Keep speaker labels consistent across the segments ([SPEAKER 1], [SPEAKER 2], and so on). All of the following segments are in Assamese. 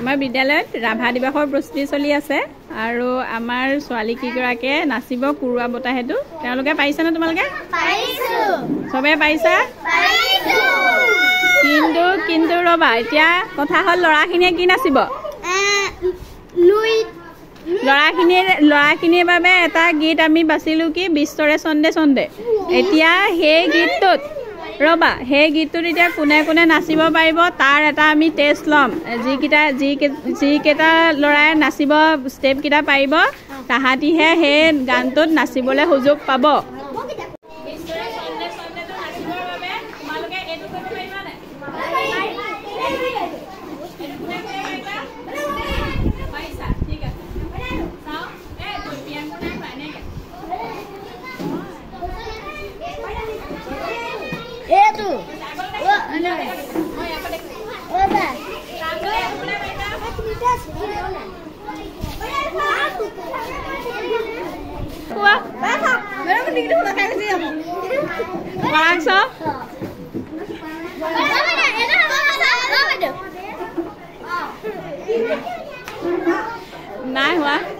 [SPEAKER 1] আমাৰ বিদ্যালয়ত ৰাভা দিৱসৰ প্ৰস্তুতি চলি আছে আৰু আমাৰ ছোৱালী কেইগৰাকীয়ে নাচিব কুৰুৱা বতাহেতু তেওঁলোকে পাৰিছেনে তোমালোকে? চবে পাৰিছা? কিন্তু কিন্তু ৰ'বা এতিয়া কথা হ'ল ল'ৰাখিনিয়ে কি নাচিব? ল'ৰাখিনিৰ ল'ৰাখিনিৰ বাবে এটা গীত আমি বাচিলোঁ কি বিশ্বৰে চন্দে চন্দে। এতিয়া সেই গীতটোত ৰ'বা সেই গীতটোত এতিয়া কোনে কোনে নাচিব পাৰিব তাৰ এটা আমি টেষ্ট ল'ম। যিকেইটা যি যিকেইটা ল'ৰাই নাচিব ষ্টেপকেইটা পাৰিব তাহাঁতিহে সেই গানটোত নাচিবলৈ সুযোগ পাব।
[SPEAKER 2] Nice one.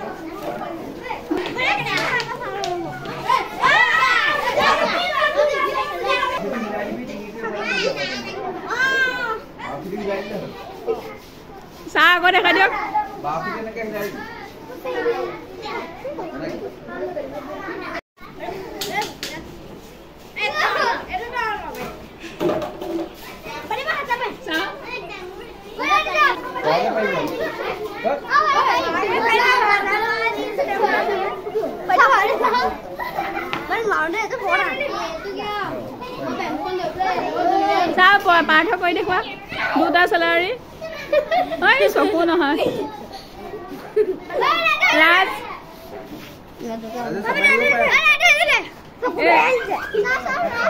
[SPEAKER 1] কোৱা
[SPEAKER 2] Bapak, baru mending dulu kayak sih kamu.
[SPEAKER 1] কৰাংছ নাই হোৱা চাহ আকৌ দেখাই দিয়ক চাহ প- পাৰ্থ কৰি দেখুৱা দুটা চেলাৰী ঐ চকু নহয় ৰাজ
[SPEAKER 2] Ada